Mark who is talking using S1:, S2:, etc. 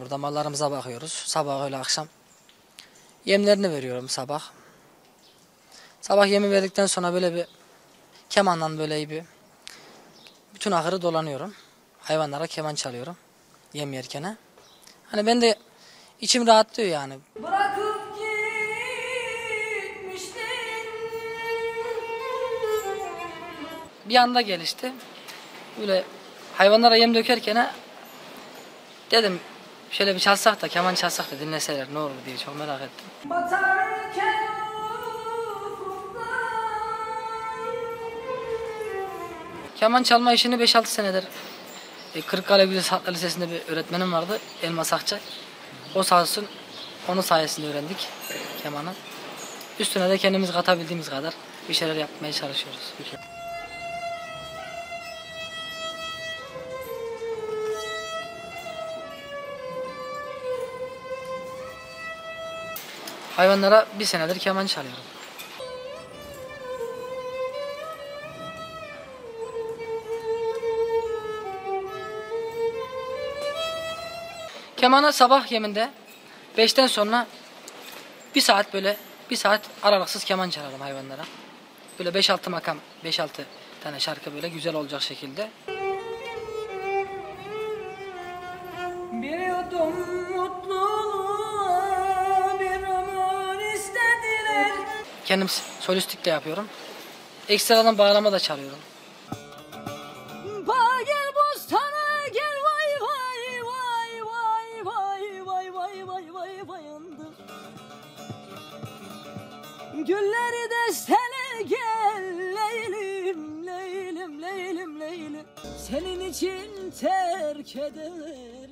S1: Burada mallarımıza bakıyoruz. Sabah öyle akşam. Yemlerini veriyorum sabah. Sabah yemi verdikten sonra böyle bir kemanla böyle bir bütün ahırı dolanıyorum. Hayvanlara keman çalıyorum. Yem yerken. Hani ben de içim rahatlıyor yani. Bir anda gelişti. Böyle hayvanlara yem dökerken dedim şöyle bir çalsak da keman çalsak da dinleseler ne olur diye çok merak ettim.
S2: Batarken
S1: Keman çalma işini 5-6 senedir e, Kırıkkale Güzel Sanatlar Lisesi'nde bir öğretmenim vardı. Elmas Akçay. O sağ olsun onun sayesinde öğrendik kemanı. Üstüne de kendimiz katabildiğimiz kadar bir şeyler yapmaya çalışıyoruz. Hayvanlara bir senedir keman çalıyorum. Kemanı sabah yeminde 5'ten sonra bir saat böyle bir saat aralıksız keman çalarım hayvanlara. Böyle 5-6 makam, 5-6 tane şarkı böyle güzel olacak şekilde.
S2: Bir yudum
S1: Kendim solistik de yapıyorum. Ekstradan bağlama da çalıyorum.
S2: Gülleri destene gel leylim leylim leylim leylim Senin için terk ederim